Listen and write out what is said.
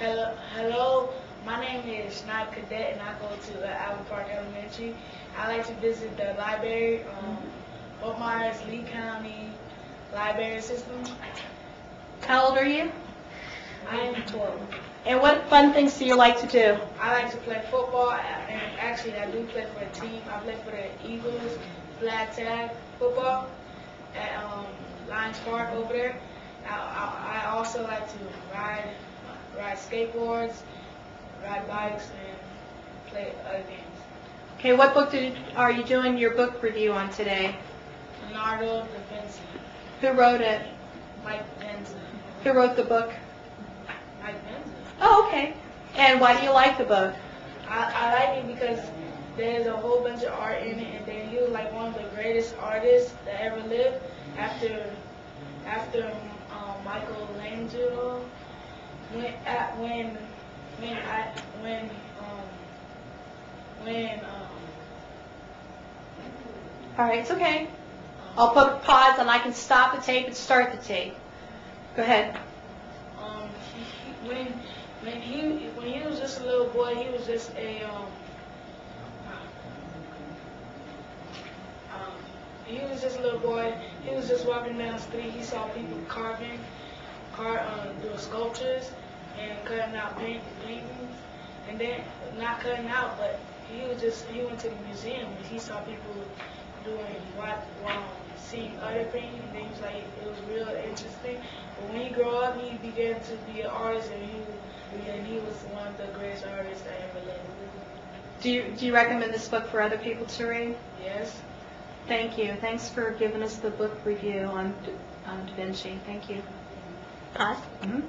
Hello, hello. My name is Shenyder Cadet, and I go to Allen Park Elementary. I like to visit the library, um, Fort Myers, Lee County Library System. How old are you? I am 12. And what fun things do you like to do? I like to play football, and actually, I do play for a team. I play for the Eagles, flag tag football at um, Lions Park over there. I, I, I also like to ride skateboards, ride bikes, and play other games. Okay, what book did, are you doing your book review on today? Leonardo da Vinci, Who wrote it? Mike Penza, Who wrote the book? Mike Penza. Oh, okay. And why do you like the book? I, I like it because there's a whole bunch of art in it, and then he was like one of the greatest artists that ever lived. After after um, Michelangelo, when at when when I when um when um All right, it's okay. I'll put pause and I can stop the tape and start the tape. Go ahead. um he, he, when when he when he was just a little boy, he was just a um um he was just a little boy. He was just walking down the street. He saw people carving, car um, doing sculptures and cutting out paint, paintings, and then not cutting out, but he was just he went to the museum and he saw people doing what um, seeing other paintings. And he was like it was real interesting. But when he grew up, he began to be an artist, and he and he was one of the greatest artists that ever lived. Do you, do you recommend this book for other people to read? Yes. Thank you. Thanks for giving us the book review on, on Da Vinci. Thank you. Pause.